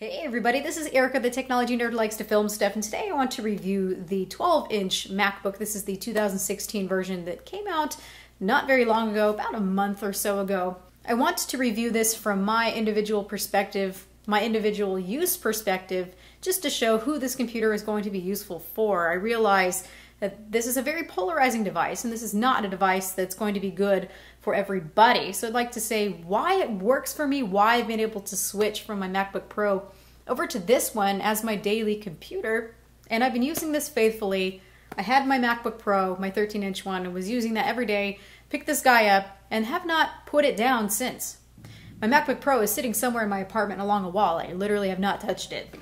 Hey everybody, this is Erica, the technology nerd likes to film stuff, and today I want to review the 12-inch MacBook. This is the 2016 version that came out not very long ago, about a month or so ago. I want to review this from my individual perspective, my individual use perspective, just to show who this computer is going to be useful for. I realize that this is a very polarizing device, and this is not a device that's going to be good for everybody. So I'd like to say why it works for me, why I've been able to switch from my MacBook Pro over to this one as my daily computer. And I've been using this faithfully. I had my MacBook Pro, my 13 inch one, and was using that every day, picked this guy up, and have not put it down since. My MacBook Pro is sitting somewhere in my apartment along a wall. I literally have not touched it.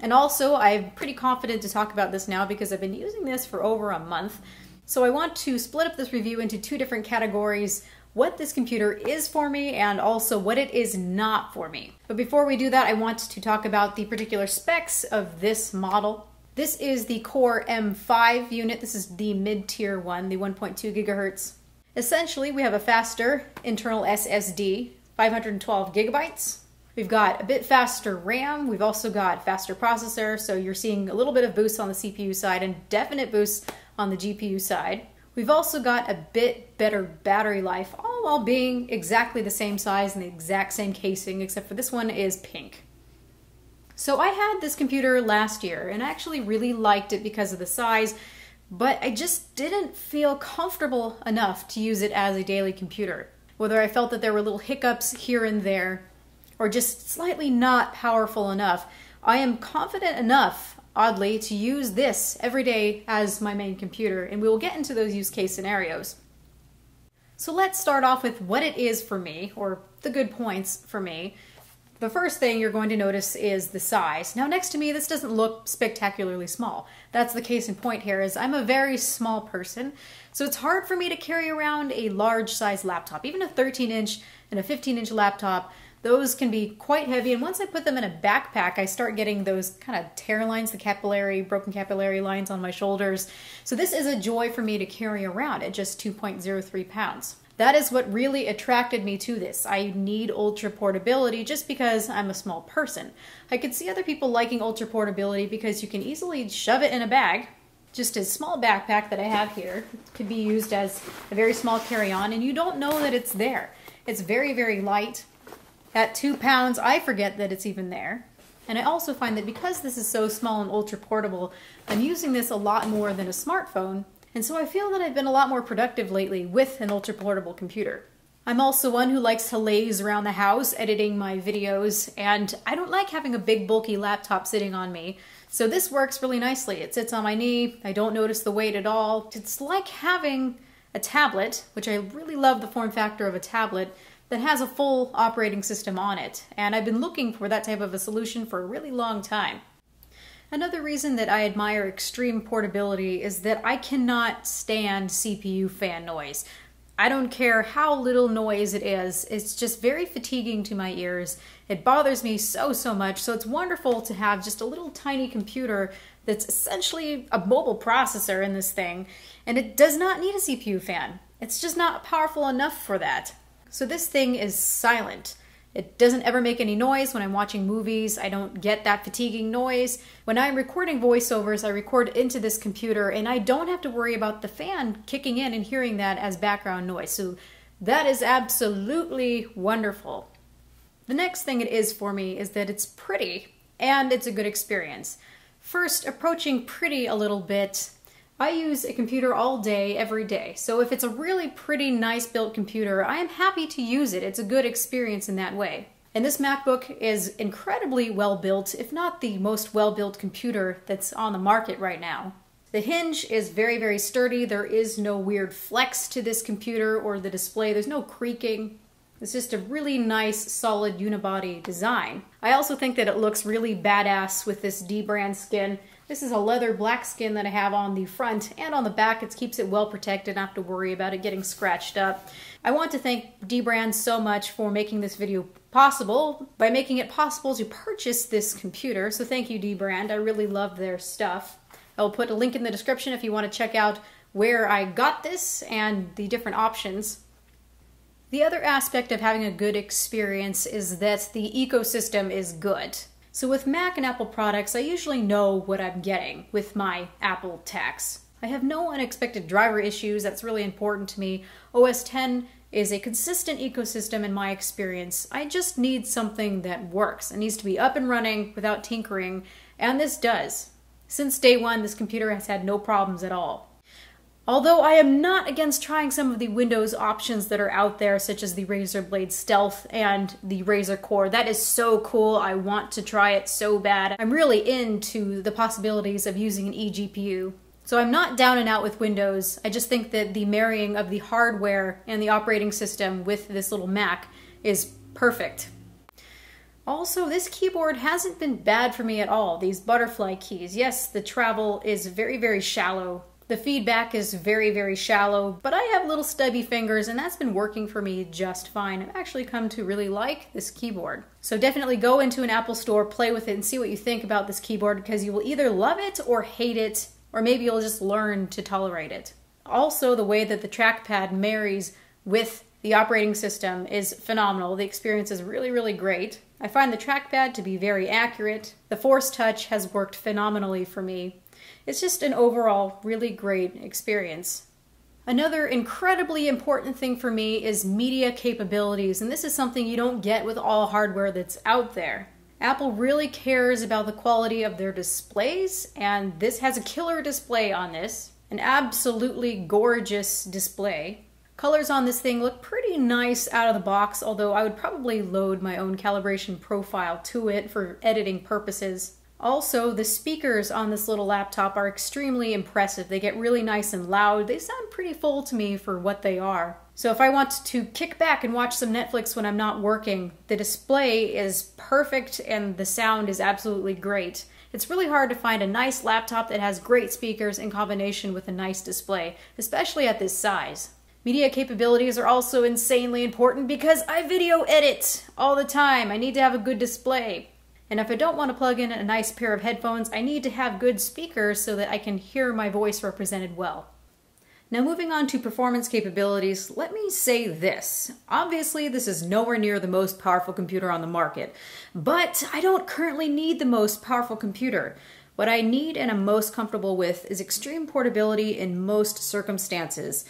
And also, I'm pretty confident to talk about this now because I've been using this for over a month. So I want to split up this review into two different categories what this computer is for me and also what it is not for me. But before we do that, I want to talk about the particular specs of this model. This is the Core M5 unit. This is the mid-tier one, the 1.2 gigahertz. Essentially, we have a faster internal SSD, 512 gigabytes, We've got a bit faster RAM. We've also got faster processor. So you're seeing a little bit of boost on the CPU side and definite boosts on the GPU side. We've also got a bit better battery life, all while being exactly the same size and the exact same casing, except for this one is pink. So I had this computer last year and I actually really liked it because of the size, but I just didn't feel comfortable enough to use it as a daily computer. Whether I felt that there were little hiccups here and there, or just slightly not powerful enough, I am confident enough, oddly, to use this every day as my main computer, and we will get into those use case scenarios. So let's start off with what it is for me, or the good points for me. The first thing you're going to notice is the size. Now next to me, this doesn't look spectacularly small. That's the case in point here is I'm a very small person, so it's hard for me to carry around a large size laptop. Even a 13 inch and a 15 inch laptop those can be quite heavy, and once I put them in a backpack, I start getting those kind of tear lines, the capillary, broken capillary lines on my shoulders. So this is a joy for me to carry around at just 2.03 pounds. That is what really attracted me to this. I need ultra portability just because I'm a small person. I could see other people liking ultra portability because you can easily shove it in a bag. Just a small backpack that I have here could be used as a very small carry-on and you don't know that it's there. It's very, very light. At two pounds, I forget that it's even there. And I also find that because this is so small and ultra portable, I'm using this a lot more than a smartphone, and so I feel that I've been a lot more productive lately with an ultra portable computer. I'm also one who likes to laze around the house editing my videos, and I don't like having a big bulky laptop sitting on me, so this works really nicely. It sits on my knee, I don't notice the weight at all. It's like having a tablet, which I really love the form factor of a tablet, that has a full operating system on it, and I've been looking for that type of a solution for a really long time. Another reason that I admire extreme portability is that I cannot stand CPU fan noise. I don't care how little noise it is, it's just very fatiguing to my ears. It bothers me so, so much, so it's wonderful to have just a little tiny computer that's essentially a mobile processor in this thing, and it does not need a CPU fan. It's just not powerful enough for that. So this thing is silent. It doesn't ever make any noise when I'm watching movies. I don't get that fatiguing noise. When I'm recording voiceovers, I record into this computer and I don't have to worry about the fan kicking in and hearing that as background noise. So that is absolutely wonderful. The next thing it is for me is that it's pretty and it's a good experience. First, approaching pretty a little bit, I use a computer all day, every day. So if it's a really pretty, nice built computer, I am happy to use it. It's a good experience in that way. And this MacBook is incredibly well built, if not the most well built computer that's on the market right now. The hinge is very, very sturdy. There is no weird flex to this computer or the display. There's no creaking. It's just a really nice, solid unibody design. I also think that it looks really badass with this dbrand skin. This is a leather black skin that I have on the front and on the back. It keeps it well protected, not to worry about it getting scratched up. I want to thank dbrand so much for making this video possible by making it possible to purchase this computer. So thank you, dbrand. I really love their stuff. I will put a link in the description if you want to check out where I got this and the different options. The other aspect of having a good experience is that the ecosystem is good. So with Mac and Apple products, I usually know what I'm getting with my Apple tax. I have no unexpected driver issues, that's really important to me. OS 10 is a consistent ecosystem in my experience. I just need something that works. It needs to be up and running without tinkering, and this does. Since day one, this computer has had no problems at all. Although I am not against trying some of the Windows options that are out there, such as the Razer Blade Stealth and the Razer Core. That is so cool. I want to try it so bad. I'm really into the possibilities of using an eGPU. So I'm not down and out with Windows. I just think that the marrying of the hardware and the operating system with this little Mac is perfect. Also, this keyboard hasn't been bad for me at all. These butterfly keys. Yes, the travel is very, very shallow the feedback is very, very shallow, but I have little stubby fingers and that's been working for me just fine. I've actually come to really like this keyboard. So definitely go into an Apple store, play with it, and see what you think about this keyboard because you will either love it or hate it, or maybe you'll just learn to tolerate it. Also, the way that the trackpad marries with the operating system is phenomenal. The experience is really, really great. I find the trackpad to be very accurate. The Force Touch has worked phenomenally for me it's just an overall really great experience. Another incredibly important thing for me is media capabilities, and this is something you don't get with all hardware that's out there. Apple really cares about the quality of their displays, and this has a killer display on this. An absolutely gorgeous display. Colors on this thing look pretty nice out of the box, although I would probably load my own calibration profile to it for editing purposes. Also, the speakers on this little laptop are extremely impressive. They get really nice and loud. They sound pretty full to me for what they are. So if I want to kick back and watch some Netflix when I'm not working, the display is perfect and the sound is absolutely great. It's really hard to find a nice laptop that has great speakers in combination with a nice display, especially at this size. Media capabilities are also insanely important because I video edit all the time. I need to have a good display. And if I don't want to plug in a nice pair of headphones, I need to have good speakers so that I can hear my voice represented well. Now moving on to performance capabilities, let me say this. Obviously, this is nowhere near the most powerful computer on the market, but I don't currently need the most powerful computer. What I need and am most comfortable with is extreme portability in most circumstances.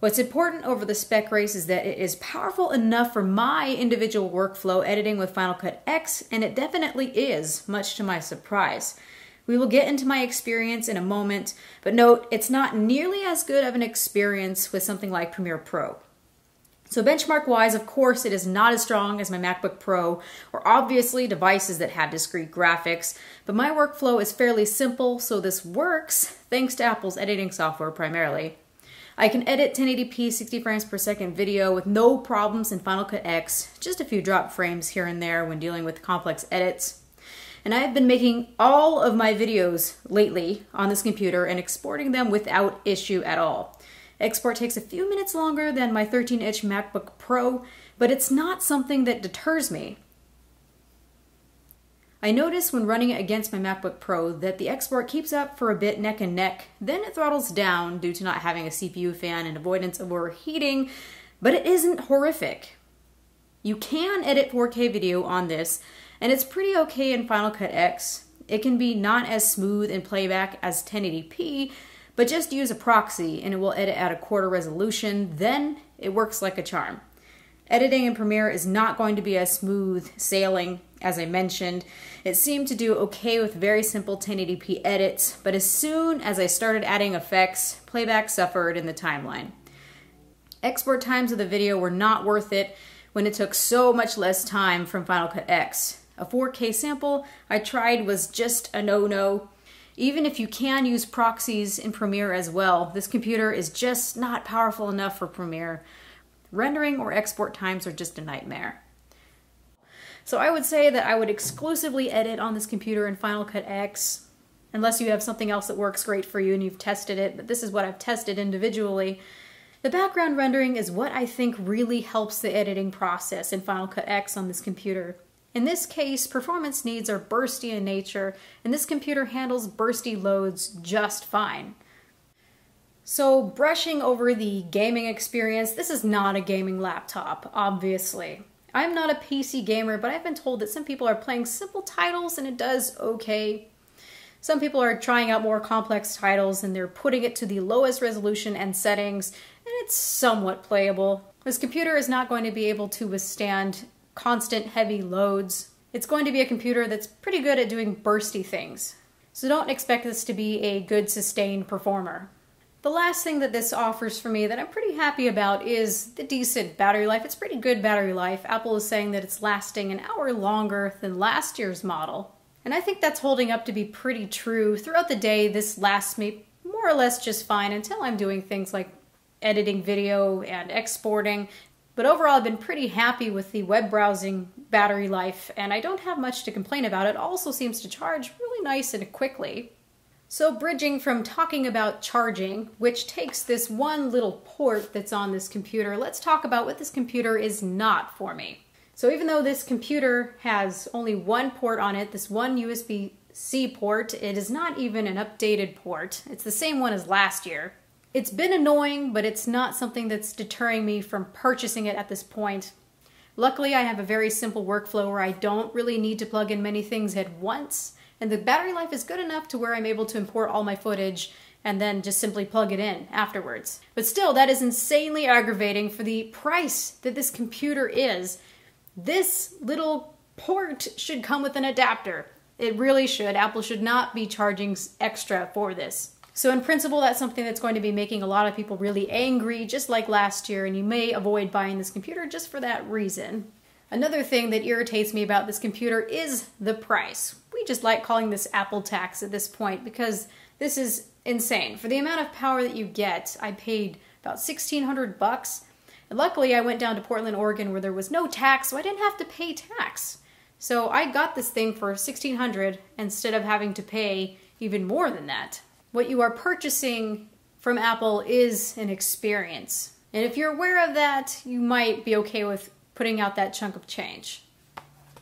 What's important over the spec race is that it is powerful enough for my individual workflow editing with Final Cut X, and it definitely is, much to my surprise. We will get into my experience in a moment, but note it's not nearly as good of an experience with something like Premiere Pro. So, benchmark wise, of course, it is not as strong as my MacBook Pro or obviously devices that had discrete graphics, but my workflow is fairly simple, so this works thanks to Apple's editing software primarily. I can edit 1080p 60 frames per second video with no problems in Final Cut X, just a few drop frames here and there when dealing with complex edits. And I have been making all of my videos lately on this computer and exporting them without issue at all. Export takes a few minutes longer than my 13 inch MacBook Pro, but it's not something that deters me. I notice when running it against my MacBook Pro that the export keeps up for a bit neck and neck, then it throttles down due to not having a CPU fan and avoidance of overheating, but it isn't horrific. You can edit 4K video on this, and it's pretty okay in Final Cut X. It can be not as smooth in playback as 1080p, but just use a proxy and it will edit at a quarter resolution, then it works like a charm. Editing in Premiere is not going to be as smooth sailing as I mentioned. It seemed to do okay with very simple 1080p edits, but as soon as I started adding effects, playback suffered in the timeline. Export times of the video were not worth it when it took so much less time from Final Cut X. A 4K sample I tried was just a no-no. Even if you can use proxies in Premiere as well, this computer is just not powerful enough for Premiere. Rendering or export times are just a nightmare. So I would say that I would exclusively edit on this computer in Final Cut X, unless you have something else that works great for you and you've tested it, but this is what I've tested individually. The background rendering is what I think really helps the editing process in Final Cut X on this computer. In this case, performance needs are bursty in nature, and this computer handles bursty loads just fine. So, brushing over the gaming experience, this is not a gaming laptop, obviously. I'm not a PC gamer, but I've been told that some people are playing simple titles and it does okay. Some people are trying out more complex titles and they're putting it to the lowest resolution and settings, and it's somewhat playable. This computer is not going to be able to withstand constant heavy loads. It's going to be a computer that's pretty good at doing bursty things. So don't expect this to be a good sustained performer. The last thing that this offers for me that I'm pretty happy about is the decent battery life. It's pretty good battery life. Apple is saying that it's lasting an hour longer than last year's model. And I think that's holding up to be pretty true. Throughout the day, this lasts me more or less just fine until I'm doing things like editing video and exporting. But overall, I've been pretty happy with the web browsing battery life, and I don't have much to complain about. It also seems to charge really nice and quickly. So bridging from talking about charging, which takes this one little port that's on this computer, let's talk about what this computer is not for me. So even though this computer has only one port on it, this one USB-C port, it is not even an updated port. It's the same one as last year. It's been annoying, but it's not something that's deterring me from purchasing it at this point. Luckily, I have a very simple workflow where I don't really need to plug in many things at once and the battery life is good enough to where I'm able to import all my footage and then just simply plug it in afterwards. But still, that is insanely aggravating for the price that this computer is. This little port should come with an adapter. It really should. Apple should not be charging extra for this. So in principle, that's something that's going to be making a lot of people really angry, just like last year, and you may avoid buying this computer just for that reason. Another thing that irritates me about this computer is the price. We just like calling this Apple tax at this point because this is insane. For the amount of power that you get, I paid about 1600 bucks. And luckily I went down to Portland, Oregon where there was no tax, so I didn't have to pay tax. So I got this thing for 1600 instead of having to pay even more than that. What you are purchasing from Apple is an experience. And if you're aware of that, you might be okay with putting out that chunk of change.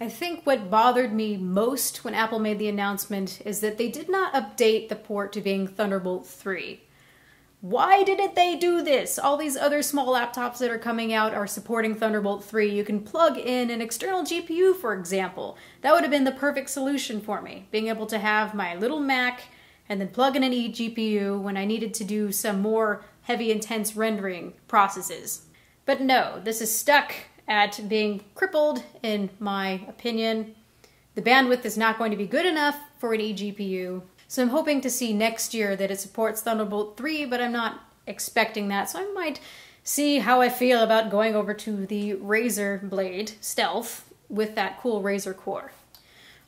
I think what bothered me most when Apple made the announcement is that they did not update the port to being Thunderbolt 3. Why didn't they do this? All these other small laptops that are coming out are supporting Thunderbolt 3. You can plug in an external GPU, for example. That would have been the perfect solution for me, being able to have my little Mac and then plug in an eGPU when I needed to do some more heavy, intense rendering processes. But no, this is stuck at being crippled, in my opinion. The bandwidth is not going to be good enough for an eGPU. So I'm hoping to see next year that it supports Thunderbolt 3, but I'm not expecting that. So I might see how I feel about going over to the Razer Blade Stealth with that cool Razer core.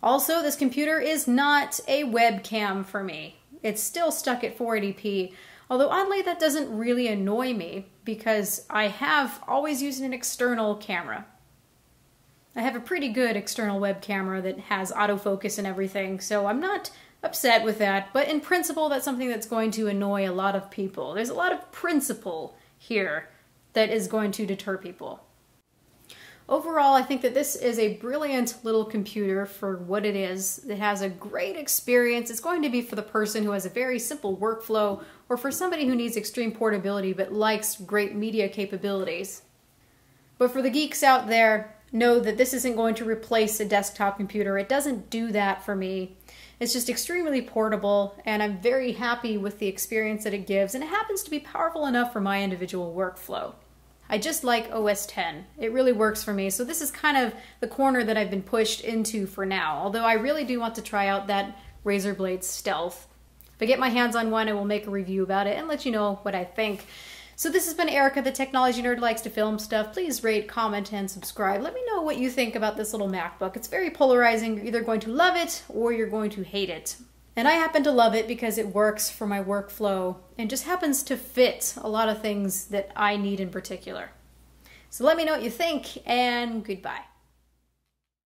Also, this computer is not a webcam for me. It's still stuck at 480p, Although oddly, that doesn't really annoy me because I have always used an external camera. I have a pretty good external web camera that has autofocus and everything, so I'm not upset with that. But in principle, that's something that's going to annoy a lot of people. There's a lot of principle here that is going to deter people. Overall, I think that this is a brilliant little computer for what it is. It has a great experience. It's going to be for the person who has a very simple workflow or for somebody who needs extreme portability but likes great media capabilities. But for the geeks out there, know that this isn't going to replace a desktop computer. It doesn't do that for me. It's just extremely portable, and I'm very happy with the experience that it gives, and it happens to be powerful enough for my individual workflow. I just like OS 10. It really works for me. So this is kind of the corner that I've been pushed into for now. Although I really do want to try out that Razer Blade Stealth. If I get my hands on one, I will make a review about it and let you know what I think. So this has been Erica, the technology nerd likes to film stuff. Please rate, comment, and subscribe. Let me know what you think about this little MacBook. It's very polarizing. You're either going to love it or you're going to hate it. And I happen to love it because it works for my workflow and just happens to fit a lot of things that I need in particular. So let me know what you think, and goodbye.